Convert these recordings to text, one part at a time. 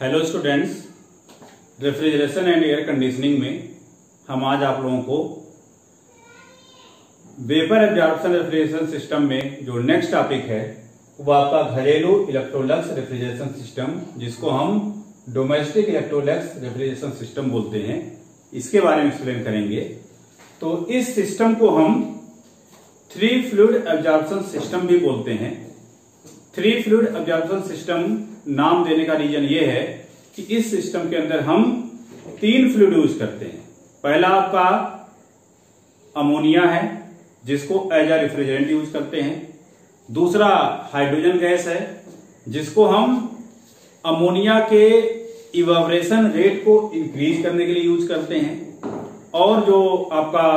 Hello students refrigeration and air conditioning में हम आज आप लोगों को वेपर एब्जॉर्प्शन रेफ्रिजरेशन सिस्टम में जो नेक्स्ट टॉपिक है, वो आपका घरेलू इलेक्ट्रोलक्स रेफ्रिजरेशन सिस्टम जिसको हम डोमेस्टिक इलेक्ट्रोलक्स रेफ्रिजरेशन सिस्टम बोलते हैं, इसके बारे में एक्सप्लेन करेंगे। तो इस सिस्टम को हम थ्री फ्लूड एब्जॉर्प्शन सिस्टम भी बोलते हैं। थ्री फ्लूड एब्जॉर्प्शन सिस्टम नाम देने का रीजन ये है कि इस सिस्टम के अंदर हम तीन फ्लूड यूज़ करते हैं। पहला आपका अमोनिया है जिसको एज अ रेफ्रिजरेंट यूज़ करते हैं। दूसरा हाइड्रोजन गैस है जिसको हम अमोनिया के इवावरेशन रेट को इंक्रीज करने के लिए यूज़ करते हैं। और जो आपका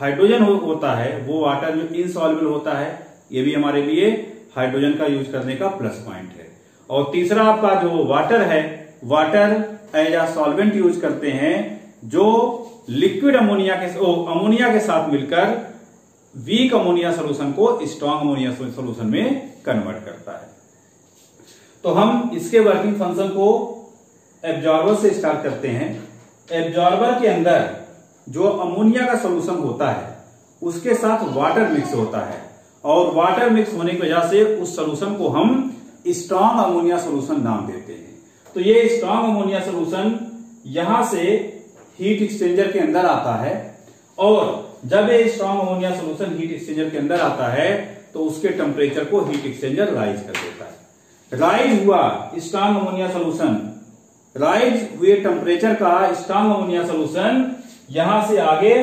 हाइड्रोजन हो, होता है वो वाटर में इनसॉल्युबल होता है ये भी हमारे लिए हाइड्रोजन का यूज़ करने का प्लस पॉइंट है। और तीसरा आपका जो वाटर है water as a solvent use करते हैं जो लिक्विड अमोनिया के ओ, अमोनिया के साथ मिलकर वीक अमोनिया सोल्यूशन को स्ट्रॉन्ग अमोनिया सोल्यूशन में कन्वर्ट करता है। तो हम इसके वर्किंग फ़ंक्शन को एब्जॉर्बर से स्टार्ट करते हैं। एब्जॉर्बर के अंदर जो अमोनिया का सोल्यूशन होता है उसके साथ वाटर मिक्स होता है। और वाटर मिक्स होने की वजह से उस सोल्यूशन को हम स्ट्रॉन्ग अमोनिया सोल्यूशन नाम देते हैं। तो ये स्ट्रॉन्ग अमोनिया सोल्यूशन यहाँ से हीट एक्सचेंजर के अंदर आता है और जब ये strong ammonia solution heat exchanger के अंदर आता है तो उसके टेम्परेचर को हीट एक्सचेंजर राइज कर देता है। राइज हुआ स्ट्रॉन्ग अमोनिया सोल्यूशन राइज हुए टेम्परेचर का स्ट्रॉन्ग अमोनिया सोल्यूशन यहाँ से आगे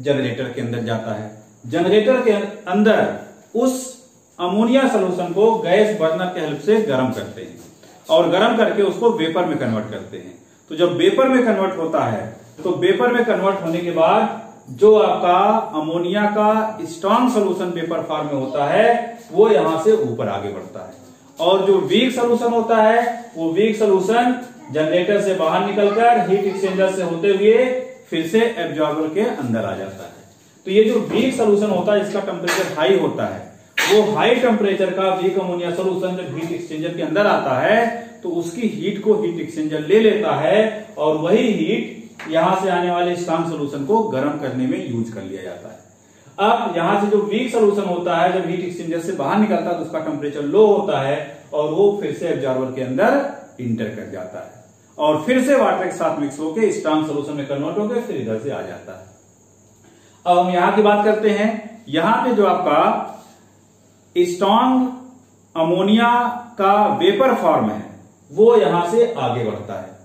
जनरेटर के अंदर जाता है। जनरेटर के अंदर उस अमोनिया सोल्यूशन को गैस बर्नर के हेल्प से गर्म करते हैं और गर्म करके उसको वेपर में कन्वर्ट करते हैं। तो जब वेपर में कन्वर्ट होता है तो वेपर में कन्वर्ट होने के बाद जो आपका अमोनिया का स्ट्रॉन्ग सोल्यूशन वेपर फॉर्म में होता है, वो यहाँ से ऊपर आगे बढ़ता है। और जो वीक सोल्यूशन होता है, वो वीक सोल्यूशन जनरेटर से बाहर निकलकर हीट एक्सचेंजर से होते हुए फिर से एब्जॉर्बर के अंदर आ जाता है। तो ये जो वीक सोल्यूशन होता है, इसका टेम्परेचर हाई होता है। वो हाई टेम्परेचर का वीक अमोनिया सोल्यूशन जब हीट एक्सचेंजर के अंदर आता है तो उसकी हीट को हीट एक्सचेंजर ले लेता है और वही हीट यहाँ से आने वाले स्ट्रॉन्ग सोल्यूशन को गर्म करने में यूज़ कर लिया जाता है। अब यहाँ से जो वीक सोल्यूशन होता है, जब हीट एक्सचेंजर से बाहर निकलता है तो उसका टेम्परेचर लो होता है और वो फिर से एब्जॉर्बर के अंदर इंटर कर जाता है। और फिर से वाटर के साथ मिक्स होकर स्ट्रॉन्ग सोल्यूशन में कन्वर्ट होकर फिर इधर से आ जाता है। अब हम यहाँ की बात करते हैं। यहाँ पे जो आपका स्ट्रॉन्ग अमोनिया का वेपर फॉर्म है, वो यहाँ से आगे बढ़ता है।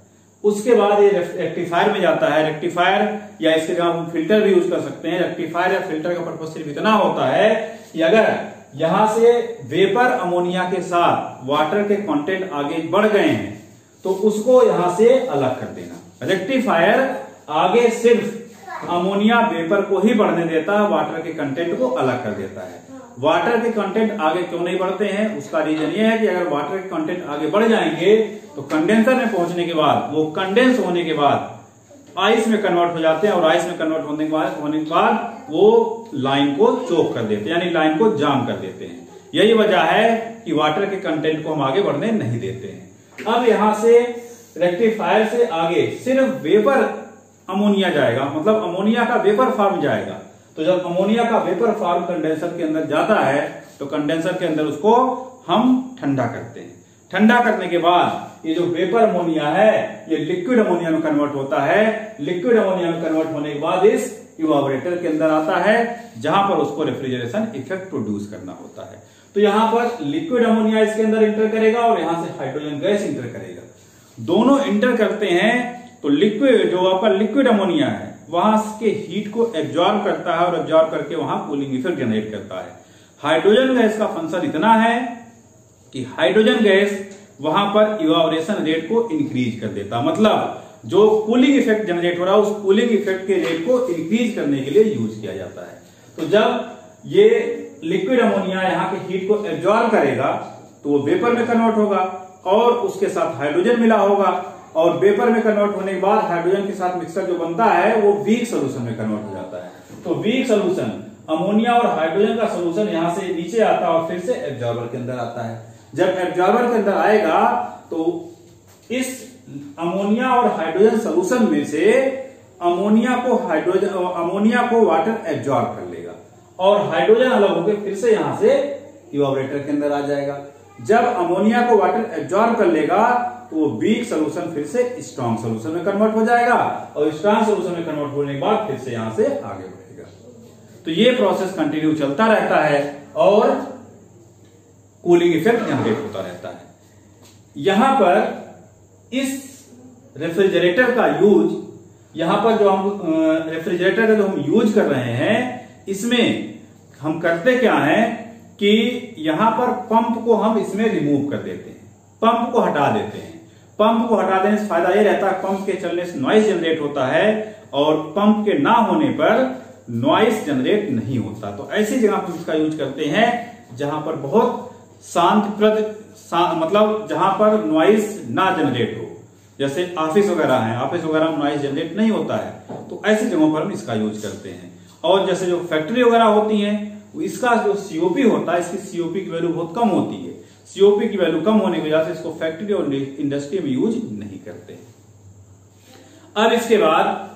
उसके बाद ये रेक्टिफायर में जाता है। रेक्टिफायर या इसके जगह हम फ़िल्टर भी यूज़ कर सकते हैं, रेक्टिफायर या फ़िल्टर का पर्पज सिर्फ़ इतना होता है कि अगर यहाँ से वेपर अमोनिया के साथ वाटर के कंटेंट आगे बढ़ गए हैं तो उसको यहाँ से अलग कर देना। रेक्टिफायर आगे सिर्फ़ अमोनिया वेपर को ही बढ़ने देता है, वाटर के कंटेंट को अलग कर देता है। वाटर के कंटेंट आगे क्यों नहीं बढ़ते हैं? उसका रीजन ये है कि अगर वाटर के कंटेंट आगे बढ़ जाएँगे तो कंडेंसर में पहुँचने के बाद, वो कंडेंस होने के बाद आइस में कन्वर्ट हो जाते हैं और आइस में कन्वर्ट होने के बाद, होने के बाद वो लाइन को चोक कर देते हैं, यानी लाइन को जाम कर देते हैं। यही वजह है कि वाटर के कंटेंट को हम आगे बढ़ने नहीं देते हैं। अब यहाँ से रेक्टिफायर से आगे, सिर्फ़ वेपर अमोनिया जाएगा। मतलब अमोनिया का वेपर फॉर्म जाएगा। तो जब अमोनिया का वेपर फॉर्म कंडेंसर के अंदर जाता है तो कंडेंसर के अंदर उसको हम ठंडा करते हैं। ठंडा करने के बाद ये जो वेपर अमोनिया है, ये लिक्विड अमोनिया में कन्वर्ट होता है। लिक्विड अमोनिया में कन्वर्ट होने के बाद इस इवाबरेटर के अंदर आता है, जहाँ पर उसको रेफ्रिजरेशन इफ़ेक्ट प्रोड्यूस करना होता है। तो यहाँ पर लिक्विड अमोनिया इसके अंदर इंटर करेगा और यहाँ से हाइड्रोजन गैस इंटर करेगा। दोनों इंटर करते हैं तो लिक्विड जो आपका लिक्विड अमोनिया है, वहाँ के हीट को एब्जॉर्ब करता है और एब्जॉर्ब करके वहाँ कूलिंग इफ़ेक्ट जनरेट करता है। हाइड्रोजन गैस का फ़ंक्शन इतना है कि हाइड्रोजन गैस वहाँ पर इवावरेशन रेट को इंक्रीज कर देता मतलब जो कूलिंग इफ़ेक्ट जनरेट हो रहा है, उस कूलिंग इफ़ेक्ट के रेट को इंक्रीज करने के लिए यूज़ किया जाता है। तो जब ये लिक्विड अमोनिया यहाँ के हीट को एब्जॉर्ब करेगा तो वो वेपर में कन्वर्ट होगा और उसके साथ हाइड्रोजन मिला होगा। और वेपर में कन्वर्ट होने के बाद हाइड्रोजन के साथ मिक्सर जो बनता है, वो वीक सोल्यूशन में कन्वर्ट हो जाता है। तो वीक सोल्यूशन अमोनिया और हाइड्रोजन का सोल्यूशन यहाँ से नीचे आता है और फिर से एब्जॉर्बर के अंदर आता है। जब एब्जॉर्बर के अंदर आएगा तो इस अमोनिया और हाइड्रोजन सोल्यूशन में से अमोनिया को हाइड्रोजन अमोनिया को वाटर एब्जॉर्ब कर लेगा। और हाइड्रोजन अलग होकर फिर से यहाँ से इवापोरेटर के अंदर आ जाएगा। जब अमोनिया को वाटर एब्जॉर्ब कर लेगा तो वो वीक सोल्यूशन फिर से स्ट्रॉन्ग सोल्यूशन में कन्वर्ट हो जाएगा और स्ट्रॉन्ग सोल्यूशन में कन्वर्ट होने के बाद फिर से यहाँ से आगे बढ़ेगा। तो ये प्रोसेस कंटिन्यू चलता रहता है और कूलिंग इफ़ेक्ट जनरेट होता रहता है। यहाँ पर इस रेफ्रिजरेटर का यूज़ यहाँ पर जो हम रेफ्रिजरेटर का जो हम यूज़ कर रहे हैं, इसमें हम करते क्या है? कि यहाँ पर पंप को हम इसमें रिमूव कर देते हैं। पंप को हटा देते हैं। पंप को हटा देने से फ़ायदा यह रहता है, पंप के चलने से नॉइस जनरेट होता है और पंप के ना होने पर नॉइस जनरेट नहीं होता। तो ऐसी जगह पर इसका यूज़ करते हैं जहाँ पर बहुत शांत प्रद मतलब जहाँ पर नॉइस ना जनरेट हो। जैसे ऑफ़िस वगैरह है ऑफ़िस वगैरह में नॉइस जनरेट नहीं होता है। तो ऐसी जगहों पर हम इसका यूज़ करते हैं। और जैसे जो फैक्ट्री वगैरह होती है इसका जो सीओपी होता है, इसकी सीओपी की वैल्यू बहुत कम होती है। सीओपी की वैल्यू कम होने की वजह से इसको फैक्ट्री और इंडस्ट्री में यूज़ नहीं करते। अब इसके बाद,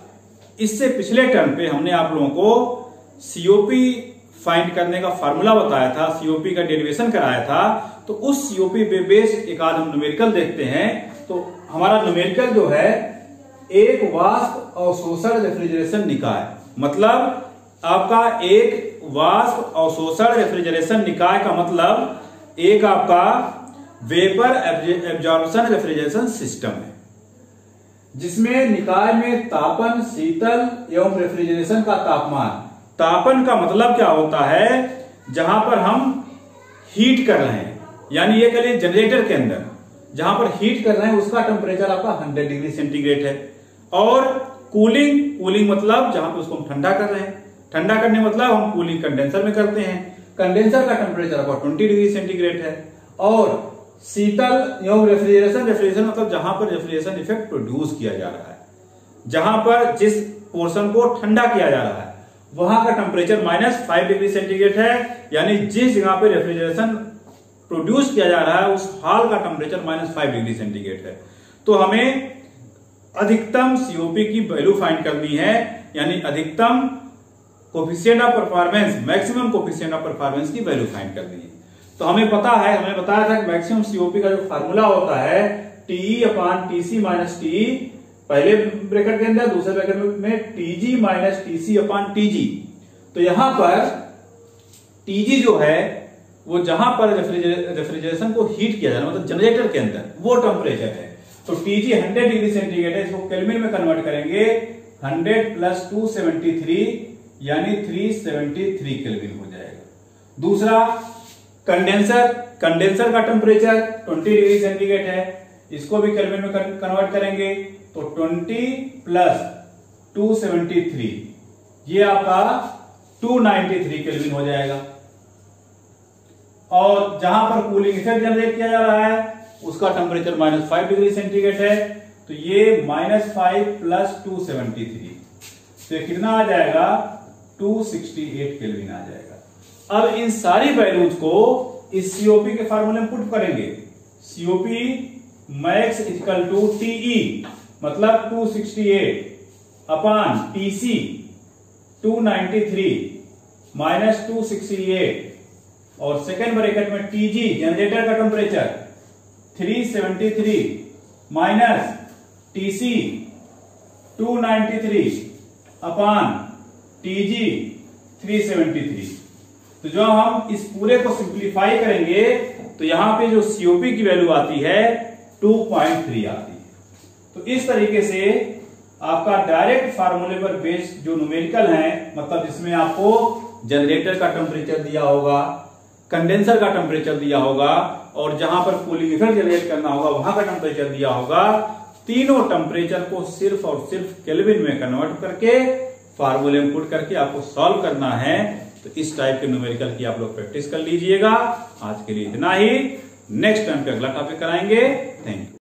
इससे पिछले टर्म पे हमने आप लोगों को सीओपी फाइंड करने का फार्मूला बताया था सीओपी का डेरिवेशन कराया था। तो उस सीओपी पे बेस्ड एक आध हम न्यूमेरिकल देखते हैं। तो हमारा न्यूमेरिकल जो है, एक वाष्प अवशोषण रेफ्रिजरेशन निकाय। मतलब आपका एक वाष्प अवशोषण रेफ्रिजरेशन निकाय का मतलब एक आपका वेपर एब्जॉर्बन रेफ्रिजरेशन सिस्टम है, जिसमें निकाय में तापन, शीतल एवं रेफ्रिजरेशन का तापमान। तापन का मतलब क्या होता है? जहाँ पर हम हीट कर रहे हैं, यानी ये कह जनरेटर के अंदर। जहाँ पर हीट कर रहे हैं, उसका टेम्परेचर आपका 100 डिग्री सेंटीग्रेड है। और कूलिंग कूलिंग मतलब जहाँ पर उसको हम ठंडा कर रहे हैं। ठंडा करने मतलब हम कूलिंग कंडेंसर में करते हैं। कंडेंसर का टेम्परेचर आपका ट्वेंटी डिग्री सेंटीग्रेड है। और शीतल एवं रेफ्रिजरेशन रेफ्रिजरेशन मतलब जहाँ पर रेफ्रिजरेशन इफ़ेक्ट प्रोड्यूस किया जा रहा है। जहाँ पर जिस पोर्शन को ठंडा किया जा रहा है, वहाँ का temperature minus five degree centigrade है। यानी जिस जगह पर रेफ्रिजरेशन प्रोड्यूस किया जा रहा है, उस हॉल का temperature minus five degree centigrade है। तो हमें अधिकतम सीओपी की वैल्यू फाइंड करनी है। यानी अधिकतम coefficient of performance maximum coefficient of performance की वैल्यू फाइंड कर दी तो हमें पता है, हमें बताया था कि मैक्सिमम सीओपी का जो फार्मूला होता है TE upon TC minus T पहले ब्रैकेट के अंदर, दूसरे ब्रैकेट में TG minus TC upon TG तो यहाँ पर टीजी जो है, वो जहाँ पर रेफ्रिजरेशन को हीट किया जा जाना मतलब जनरेटर के अंदर, वो टेम्परेचर है। तो टीजी 100 डिग्री सेंटीग्रेड है, इसको केल्विन में कन्वर्ट करेंगे 100 प्लस टू यानी 373 केल्विन हो जाएगा। दूसरा कंडेंसर कंडेंसर का टेम्परेचर 20 डिग्री सेंटीग्रेड है। इसको भी केल्विन में कन्वर्ट करेंगे तो 20 प्लस 273 ये आपका 293 केल्विन हो जाएगा। और जहाँ पर कूलिंग इफ़ेक्ट जनरेट किया जा रहा है, उसका temperature minus five degree centigrade है। तो ये minus five plus two seventy three तो कितना आ जाएगा? 268 केल्विन आ जाएगा। अब इन सारी वैल्यूज़ को इस सीओपी के फार्मूले में पुट करेंगे। COP max equal to TE मतलब 268 अपान टीसी 293 माइनस टू और सेकेंड ब्रेकेट में टीजी जनरेटर का temperature 373 minus TC 293 upon TG 373 तो जो हम इस पूरे को सिंप्लीफाई करेंगे तो यहाँ पे जो सीओपी की वैल्यू आती है 2.3 आती है। तो इस तरीके से आपका डायरेक्ट फार्मूले पर बेस्ड जो न्यूमेरिकल है मतलब जिसमें आपको जनरेटर का टेम्परेचर दिया होगा कंडेंसर का टेम्परेचर दिया होगा, और जहाँ पर कूलिंग इफ़ेक्ट जनरेट करना होगा, वहाँ का टेम्परेचर दिया होगा, तीनों टेम्परेचर को सिर्फ़ और सिर्फ़ केल्विन में कन्वर्ट करके फार्मूले में पुट करके आपको सॉल्व करना है तो इस टाइप के न्यूमेरिकल की आप लोग प्रैक्टिस कर लीजिएगा। आज के लिए इतना ही। नेक्स्ट टाइम पे अगला टॉपिक कराएँगे। Thank you